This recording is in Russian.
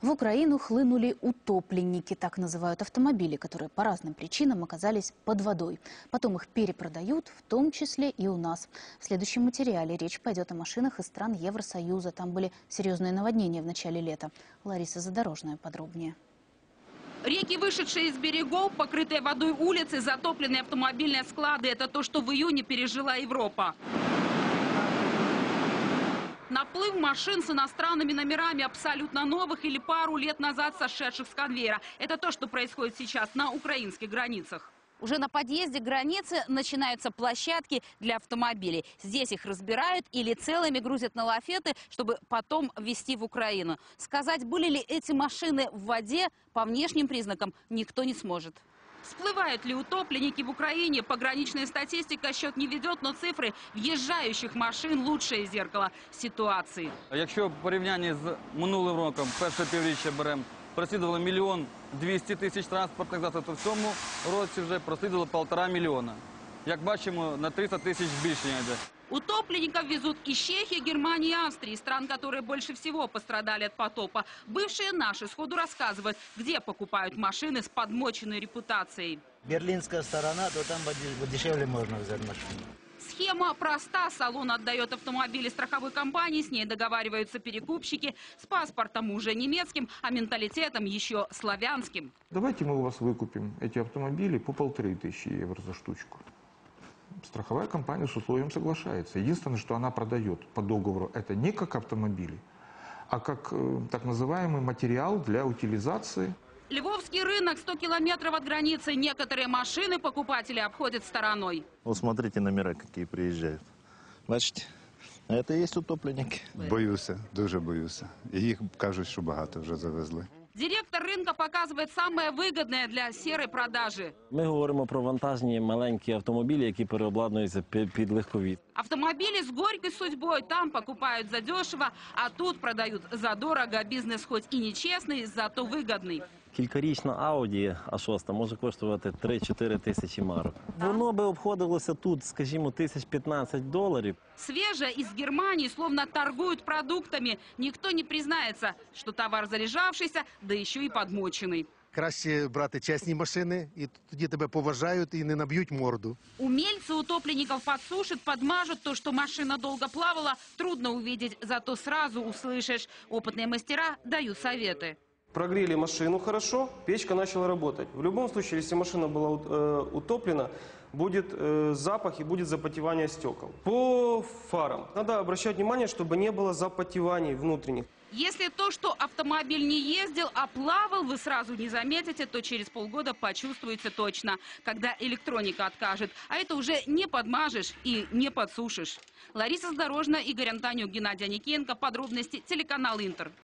В Украину хлынули утопленники, так называют автомобили, которые по разным причинам оказались под водой. Потом их перепродают, в том числе и у нас. В следующем материале речь пойдет о машинах из стран Евросоюза. Там были серьезные наводнения в начале лета. Лариса Задорожная подробнее. Реки, вышедшие из берегов, покрытые водой улицы, затопленные автомобильные склады – это то, что в июне пережила Европа. Наплыв машин с иностранными номерами абсолютно новых или пару лет назад сошедших с конвейера. Это то, что происходит сейчас на украинских границах. Уже на подъезде к границе начинаются площадки для автомобилей. Здесь их разбирают или целыми грузят на лафеты, чтобы потом везти в Украину. Сказать, были ли эти машины в воде, по внешним признакам никто не сможет. Всплывают ли утопленники в Украине? Пограничная статистика счет не ведет, но цифры въезжающих машин – лучшее зеркало ситуации. Якщо в порівнянні з минулим роком, перше півріччя беремо, прослідувало мільйон 200 тисяч транспортних засобів, то в цьому році вже прослідувало полтора мільйона. Як бачимо, на 300 тисяч збільшення йде. Утопленников везут из Чехии, Германии и Австрии, стран, которые больше всего пострадали от потопа. Бывшие наши сходу рассказывают, где покупают машины с подмоченной репутацией. Берлинская сторона, то там дешевле можно взять машину. Схема проста. Салон отдает автомобили страховой компании, с ней договариваются перекупщики. С паспортом уже немецким, а менталитетом еще славянским. Давайте мы у вас выкупим эти автомобили по полторы тысячи евро за штучку. Страховая компания с условием соглашается. Единственное, что она продает по договору, это не как автомобили, а как э, так называемый материал для утилизации. Львовский рынок 100 километров от границы. Некоторые машины покупатели обходят стороной. Вот смотрите номера, какие приезжают. Бачите? А Это и есть утопленники. Боюся, дуже боюся. І їх кажуть, що багато вже завезли. Директор рынка показывает самое выгодное для серой продажи. Ми говоримо про вантажні маленькі автомобілі, які переобладнуються пі- під легкові. Автомобили с горькой судьбой там покупают задешево, а тут продают задорого. Бизнес хоть и нечестный, зато выгодный. Кількарічна Audi А6 може коштувати 3-4 тисячі марок. Воно би обходилося тут, скажімо, тисяч 15 доларів. Свежее из Германии словно торгуют продуктами. Никто не признается, что товар залежавшийся, да еще и подмоченный. Краще брати чесні машини, і тоді тебе поважають і не наб'ють морду. Умельцы утопленников подсушат, подмажут то, что машина долго плавала, трудно увидеть, зато сразу услышишь. Опытные мастера дают советы. Прогрели машину хорошо, печка начала работать. В любом случае, если машина была э, утоплена, будет э, запах и будет запотевание стекол. По фарам надо обращать внимание, чтобы не было запотеваний внутренних. Если то, что автомобиль не ездил, а плавал, вы сразу не заметите, то через полгода почувствуете точно, когда электроника откажет. А это уже не подмажешь и не подсушишь. Лариса Здорожна, Игорь Антонюк, Геннадий Аникенко. Подробности телеканал Интер.